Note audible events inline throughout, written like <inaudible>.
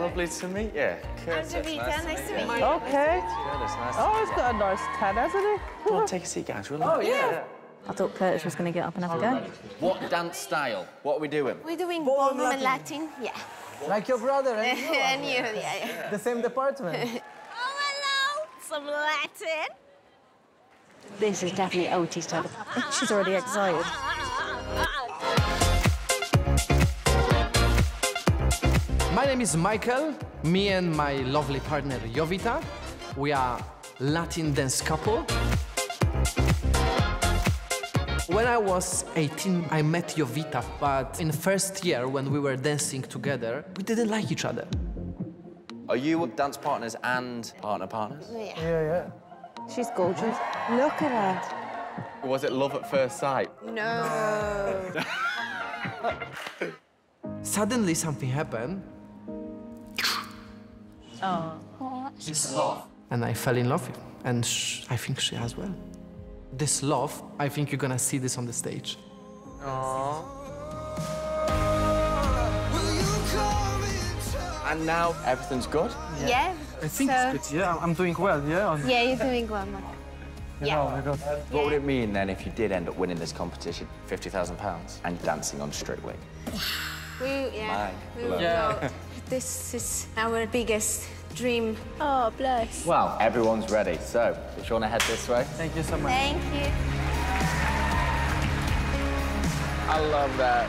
Lovely to meet you. Curtis, I'm Jovita, nice to meet you. Okay. Oh, he's got a nice tan, hasn't he? Come on, take a seat, guys. We'll Oh, yeah. I thought Curtis was going to get up and have a go. What dance style? What are we doing? We're doing ballroom and Latin. Yeah. Like your brother and you, <laughs> and you, yeah, yeah. the same department. <laughs> Oh, hello. Some Latin. This is definitely Oti style. She's already excited. <laughs> My name is Michael. Me and my lovely partner Jovita. We are Latin dance couple. When I was 18, I met Jovita, but in the first year when we were dancing together, we didn't like each other. Are you dance partners and partner partners? Yeah. yeah, yeah. She's gorgeous. Look at her. Was it love at first sight? No. <laughs> Suddenly something happened. Oh. And I fell in love with her. And sh I think she as well. This love, I think you're gonna see this on the stage. And now everything's good? Yeah. I think so, it's good, yeah. I'm doing well, yeah. Yeah, you're doing well, Mark. Yeah. because oh What would it mean then if you did end up winning this competition, £50,000 and dancing on Strictly? We, yeah. My we will Yeah. go. <laughs> This is our biggest dream. Oh, bless. Well, everyone's ready. So, if you want to head this way. thank you so much. Thank you. I love that.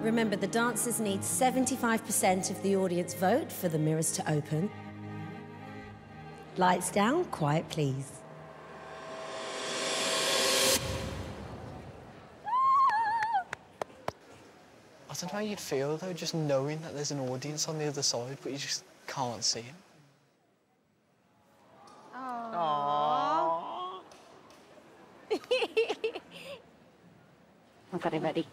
Remember, the dancers need 75% of the audience vote for the mirrors to open. Lights down, quiet please. I don't know how you'd feel though, just knowing that there's an audience on the other side, but you just can't see it. <laughs> I've got it ready.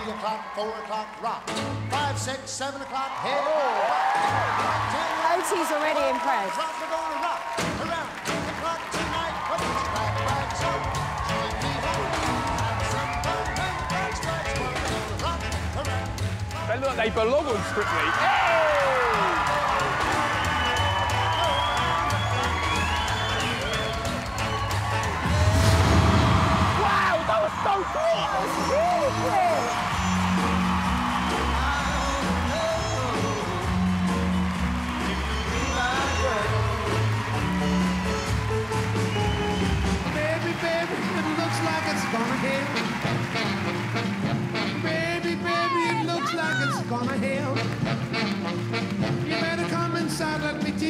Three o'clock, four o'clock, rock. Five, six, seven o'clock, hit. Oti's oh. already impressed. Rock, we're gonna rock around the clock tonight. Put your back, back, so join me home. Have some fun when the clock strikes one. We're gonna rock around. They look like they belong on Strictly. Wow,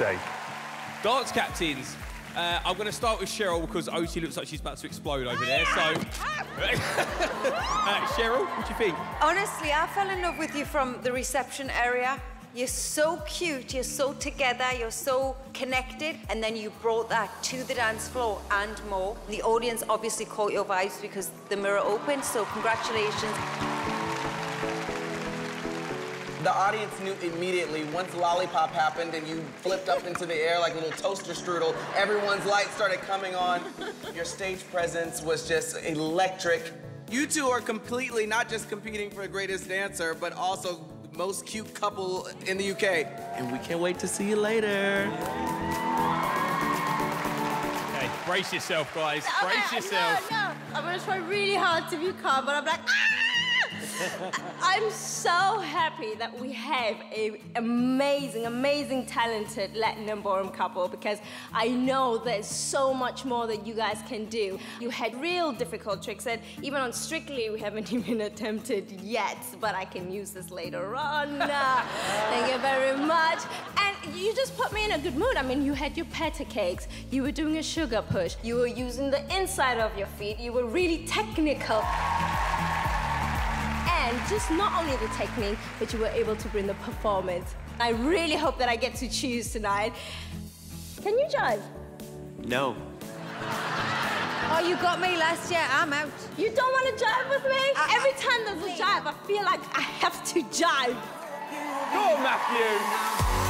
insane. That. Dance captains. Uh, I'm going to start with Cheryl because Oti looks like she's about to explode over there. So, <laughs> uh, Cheryl, what do you think? Honestly, I fell in love with you from the reception area. You're so cute, you're so together, you're so connected, and then you brought that to the dance floor and more. The audience obviously caught your vibes because the mirror opened, so congratulations. The audience knew immediately once Lollipop happened and you flipped up into the air like a little toaster strudel, everyone's lights started coming on. Your stage presence was just electric. You two are completely not just competing for the greatest dancer, but also most cute couple in the UK. And we can't wait to see you later. Okay, Brace yourself, guys. Okay, Brace yourself. No, no. I'm gonna try really hard to be calm, but I'm like, ah! I'm so happy that we have a amazing, amazing, talented Latin and ballroom couple because I know there's so much more that you guys can do. You had real difficult tricks, and even on Strictly, we haven't <laughs> even attempted yet, but I can use this later on. <laughs> Thank you very much. And you just put me in a good mood. I mean, you had your peta cakes, you were doing a sugar push, you were using the inside of your feet, you were really technical. And just not only the technique, but you were able to bring the performance. I really hope that I get to choose tonight. Can you jive? No. Oh, you got me last year. I'm out. You don't want to jive with me? Uh, uh, Every time there's a jive, I feel like I have to jive. Go on, Matthew.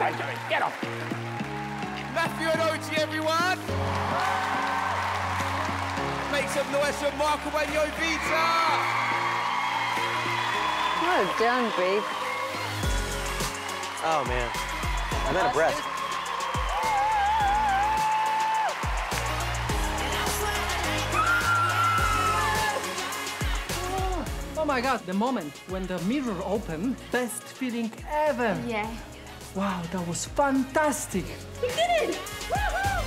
off, get off the stage, Johnny. Get off. Matthew and Oti, everyone. Make some noise for Marco and Jovita. Well done, babe. Oh, man. I'm out of breath. Oh, oh my god, the moment when the mirror opened, best feeling ever. Yeah. Wow, that was fantastic. We did it!